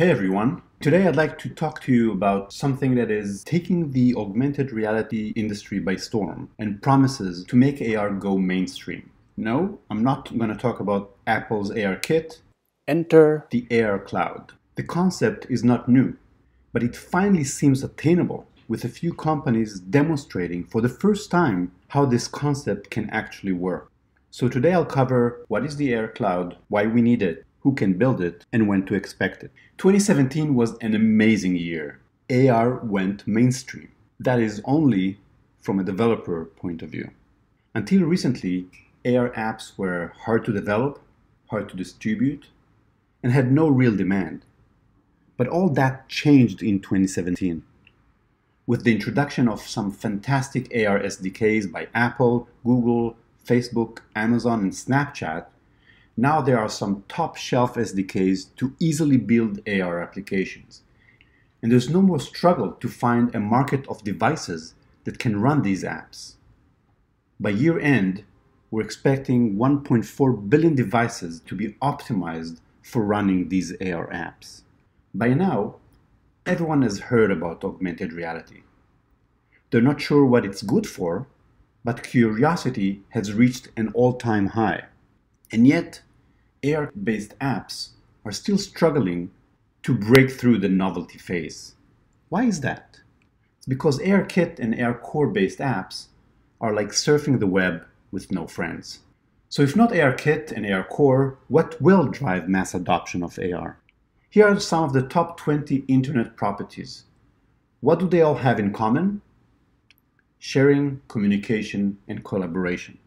Hey everyone. Today I'd like to talk to you about something that is taking the augmented reality industry by storm and promises to make AR go mainstream. No, I'm not going to talk about Apple's ARKit. Enter the AR cloud. The concept is not new, but it finally seems attainable with a few companies demonstrating for the first time how this concept can actually work. So today I'll cover what is the AR cloud, why we need it, who can build it, and when to expect it. 2017 was an amazing year. AR went mainstream. That is only from a developer point of view. Until recently, AR apps were hard to develop, hard to distribute, and had no real demand. But all that changed in 2017 with the introduction of some fantastic AR SDKs by Apple, Google, Facebook, Amazon, and Snapchat, now there are some top shelf SDKs to easily build AR applications. And there's no more struggle to find a market of devices that can run these apps. By year end, we're expecting 1.4 billion devices to be optimized for running these AR apps. By now, everyone has heard about augmented reality. They're not sure what it's good for, but curiosity has reached an all-time high. And yet, AR-based apps are still struggling to break through the novelty phase. Why is that? It's because ARKit and ARCore based apps are like surfing the web with no friends. So if not ARKit and ARCore, what will drive mass adoption of AR? Here are some of the top 20 internet properties. What do they all have in common? Sharing, communication, and collaboration.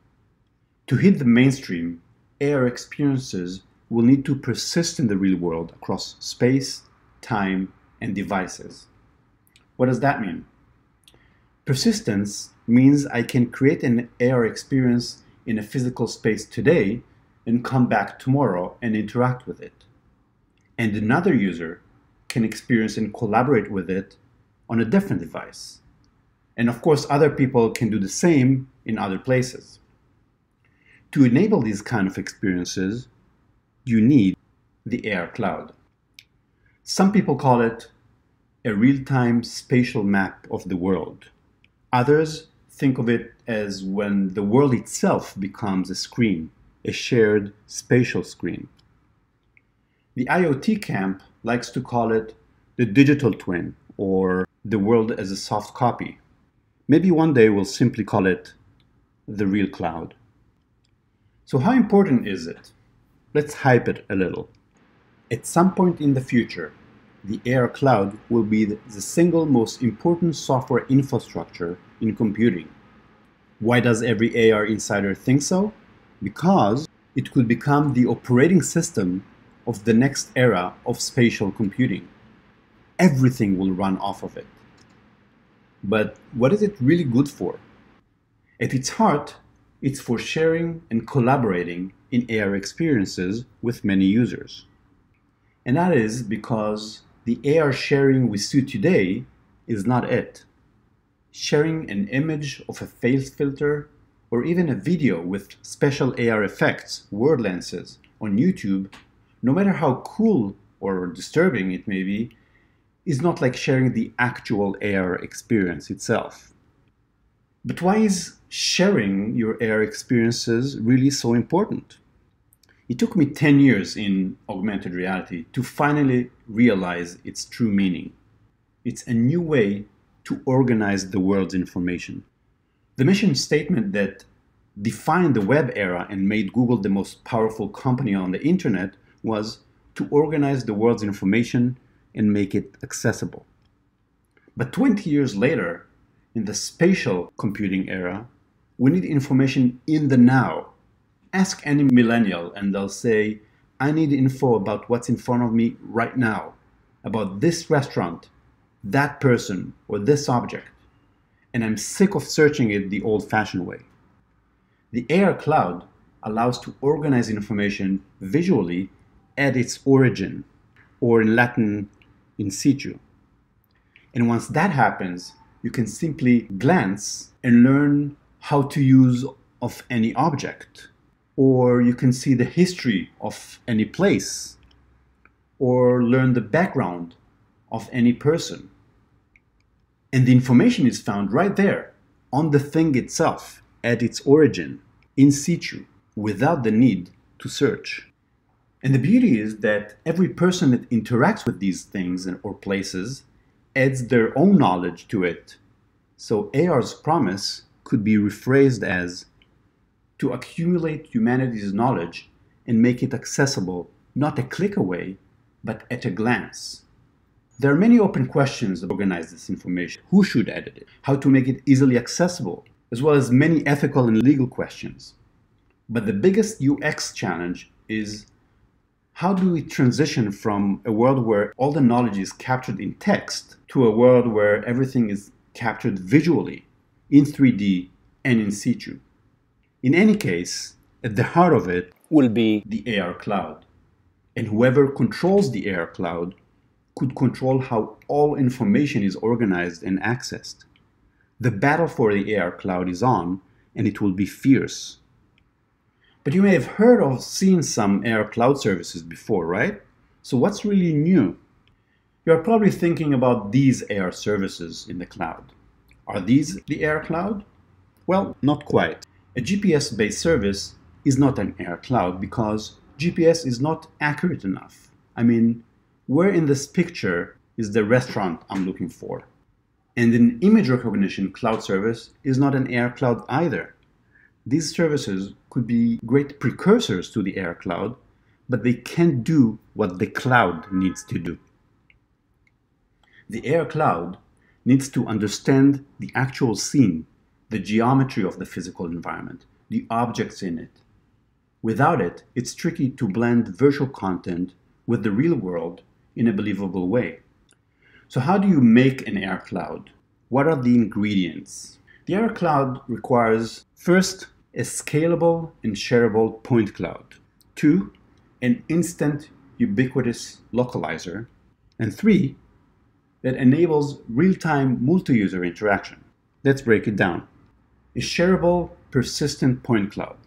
To hit the mainstream, AR experiences will need to persist in the real world across space, time, and devices. What does that mean? Persistence means I can create an AR experience in a physical space today and come back tomorrow and interact with it and another user can experience and collaborate with it on a different device. And of course, other people can do the same in other places. To enable these kind of experiences, you need the AR cloud. Some people call it a real-time spatial map of the world. Others think of it as when the world itself becomes a screen, a shared spatial screen. The IoT camp likes to call it the digital twin or the world as a soft copy. Maybe one day we'll simply call it the real cloud. So how important is it? Let's hype it a little. At some point in the future, the AR cloud will be the single most important software infrastructure in computing. Why does every AR insider think so? Because it could become the operating system of the next era of spatial computing. Everything will run off of it. But what is it really good for? At its heart, it's for sharing and collaborating in AR experiences with many users. And that is because the AR sharing we see today is not it. Sharing an image of a face filter or even a video with special AR effects, World Lenses, on YouTube no matter how cool or disturbing it may be, is not like sharing the actual AR experience itself. But why is sharing your AR experiences really so important? It took me 10 years in augmented reality to finally realize its true meaning. It's a new way to organize the world's information. The mission statement that defined the web era and made Google the most powerful company on the internet was to organize the world's information and make it accessible. But 20 years later, in the spatial computing era, we need information in the now. Ask any millennial and they'll say, I need info about what's in front of me right now, about this restaurant, that person, or this object. And I'm sick of searching it the old fashioned way. The AR cloud allows to organize information visually at its origin, or in Latin, in situ. And once that happens, you can simply glance and learn how to use of any object. Or you can see the history of any place. or learn the background of any person. And the information is found right there on the thing itself, at its origin, in situ, without the need to search. And the beauty is that every person that interacts with these things or places adds their own knowledge to it. So AR's promise could be rephrased as to accumulate humanity's knowledge and make it accessible not a click away, but at a glance. There are many open questions that organize this information. Who should edit it? How to make it easily accessible, as well as many ethical and legal questions. But the biggest UX challenge is how do we transition from a world where all the knowledge is captured in text to a world where everything is captured visually, in 3D, and in situ? In any case, at the heart of it will be the AR cloud. And whoever controls the AR cloud could control how all information is organized and accessed. The battle for the AR cloud is on, and it will be fierce. But you may have heard or seen some AR cloud services before, right? So what's really new? You're probably thinking about these AR services in the cloud. Are these the AR cloud? Well, not quite. A GPS-based service is not an AR cloud because GPS is not accurate enough. I mean, where in this picture is the restaurant I'm looking for? And an image recognition cloud service is not an AR cloud either. These services could be great precursors to the AR cloud, but they can't do what the cloud needs to do. The AR cloud needs to understand the actual scene, the geometry of the physical environment, the objects in it. Without it, it's tricky to blend virtual content with the real world in a believable way. So how do you make an AR cloud? What are the ingredients? The AR cloud requires first a scalable and shareable point cloud, two, an instant ubiquitous localizer, and three, that enables real-time multi-user interaction. Let's break it down. A shareable persistent point cloud.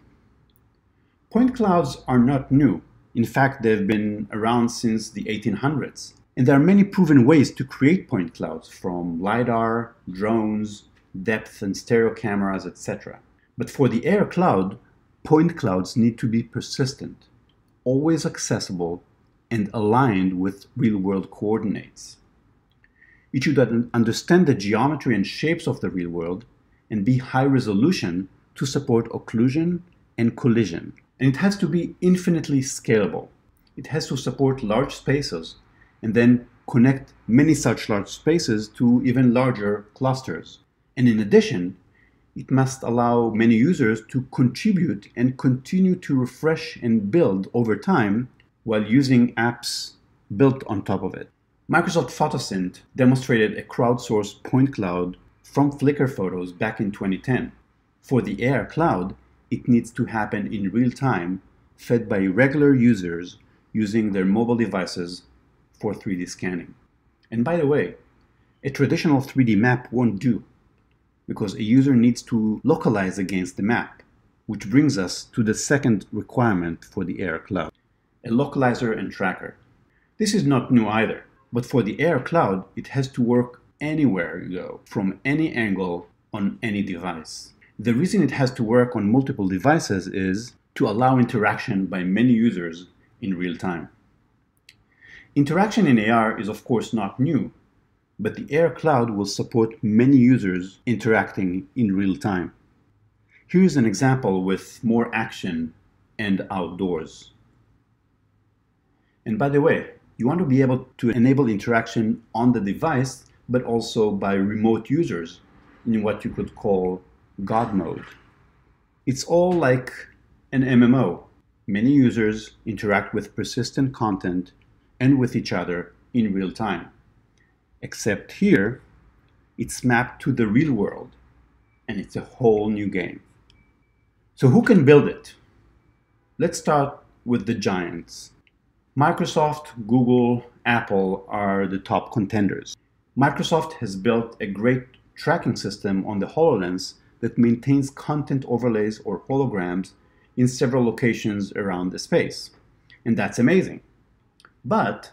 Point clouds are not new. In fact, they've been around since the 1800s. And there are many proven ways to create point clouds from LiDAR, drones, depth and stereo cameras, etc. But for the AR cloud, point clouds need to be persistent, always accessible, and aligned with real-world coordinates. It should understand the geometry and shapes of the real world and be high resolution to support occlusion and collision. And it has to be infinitely scalable. It has to support large spaces and then connect many such large spaces to even larger clusters. And in addition, it must allow many users to contribute and continue to refresh and build over time while using apps built on top of it. Microsoft Photosynth demonstrated a crowdsourced point cloud from Flickr photos back in 2010. For the AR cloud, it needs to happen in real time, fed by regular users using their mobile devices for 3D scanning. And by the way, a traditional 3D map won't do because a user needs to localize against the map, which brings us to the second requirement for the AR Cloud, a localizer and tracker. This is not new either, but for the AR Cloud, it has to work anywhere you go, from any angle, on any device. The reason it has to work on multiple devices is to allow interaction by many users in real time. Interaction in AR is of course not new, but the AR Cloud will support many users interacting in real time. Here's an example with more action and outdoors. And by the way, you want to be able to enable interaction on the device, but also by remote users in what you could call God mode. It's all like an MMO. Many users interact with persistent content and with each other in real time. Except here, it's mapped to the real world and it's a whole new game. So who can build it? Let's start with the giants. Microsoft, Google, Apple are the top contenders. Microsoft has built a great tracking system on the HoloLens that maintains content overlays or holograms in several locations around the space. And that's amazing. But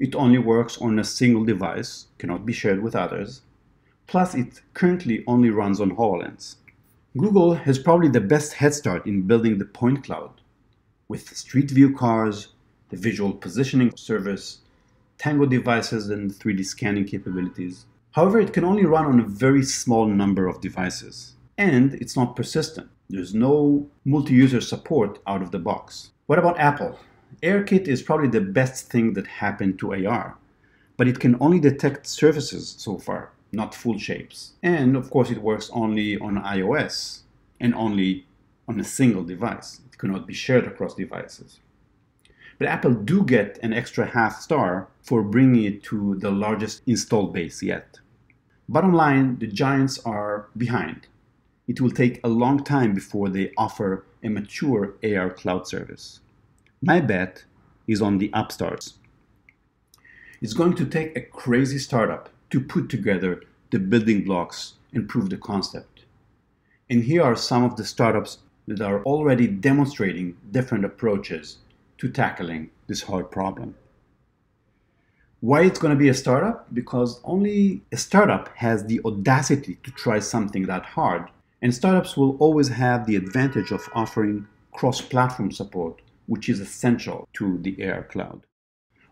It only works on a single device, cannot be shared with others. Plus, it currently only runs on HoloLens. Google has probably the best head start in building the point cloud with Street View cars, the visual positioning service, Tango devices, and 3D scanning capabilities. However, it can only run on a very small number of devices, and it's not persistent. There's no multi-user support out of the box. What about Apple? ARKit is probably the best thing that happened to AR, but it can only detect surfaces so far, not full shapes. And of course, it works only on iOS and only on a single device. It cannot be shared across devices. But Apple do get an extra half star for bringing it to the largest installed base yet. Bottom line, the giants are behind. It will take a long time before they offer a mature AR cloud service. My bet is on the upstarts. It's going to take a crazy startup to put together the building blocks and prove the concept. And here are some of the startups that are already demonstrating different approaches to tackling this hard problem. Why it's going to be a startup? Because only a startup has the audacity to try something that hard, and startups will always have the advantage of offering cross platform support, which is essential to the AR cloud.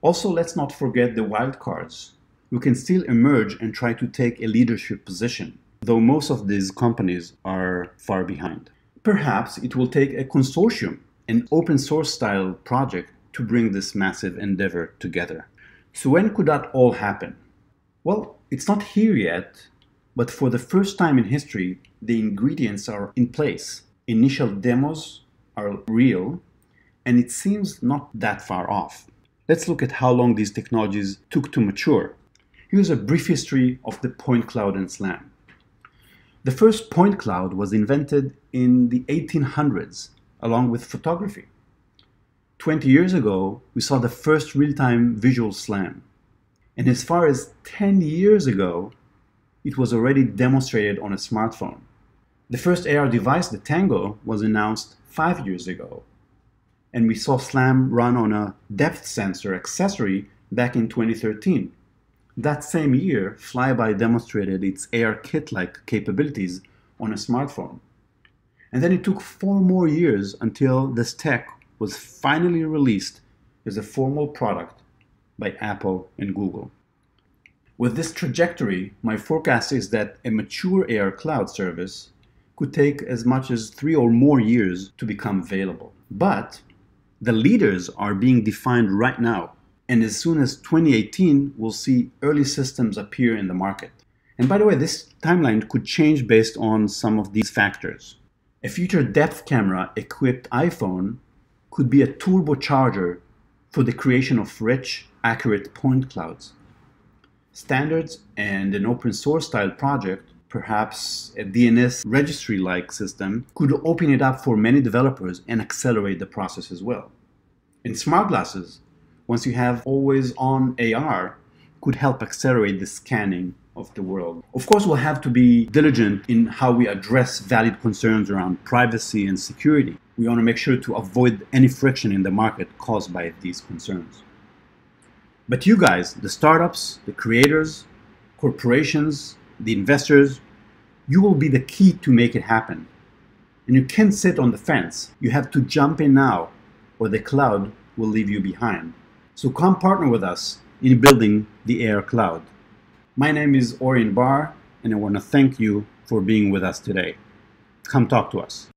Also, let's not forget the wildcards who can still emerge and try to take a leadership position, though most of these companies are far behind. Perhaps it will take a consortium an open source style project to bring this massive endeavor together. So when could that all happen? Well, it's not here yet, but for the first time in history, the ingredients are in place. Initial demos are real, and it seems not that far off. Let's look at how long these technologies took to mature. Here's a brief history of the point cloud and SLAM. The first point cloud was invented in the 1800s along with photography. 20 years ago, we saw the first real-time visual SLAM. And as far as 10 years ago, it was already demonstrated on a smartphone. The first AR device, the Tango, was announced five years ago. And we saw SLAM run on a depth sensor accessory back in 2013. That same year, Flyby demonstrated its ARKit-like capabilities on a smartphone. And then it took four more years until this tech was finally released as a formal product by Apple and Google. With this trajectory, my forecast is that a mature AR cloud service could take as much as three or more years to become available. But the leaders are being defined right now, and as soon as 2018, we'll see early systems appear in the market. And by the way, this timeline could change based on some of these factors. A future depth camera equipped iPhone could be a turbocharger for the creation of rich, accurate point clouds. Standards and an open source style project, perhaps a DNS registry like system, could open it up for many developers and accelerate the process as well. In smart glasses, once you have always on AR, could help accelerate the scanning of the world. Of course, we'll have to be diligent in how we address valid concerns around privacy and security. We want to make sure to avoid any friction in the market caused by these concerns. But you guys, the startups, the creators, corporations, the investors, you will be the key to make it happen. And you can't sit on the fence. You have to jump in now, or the cloud will leave you behind. So come partner with us in building the AR cloud. My name is Ori Inbar, and I want to thank you for being with us today. Come talk to us.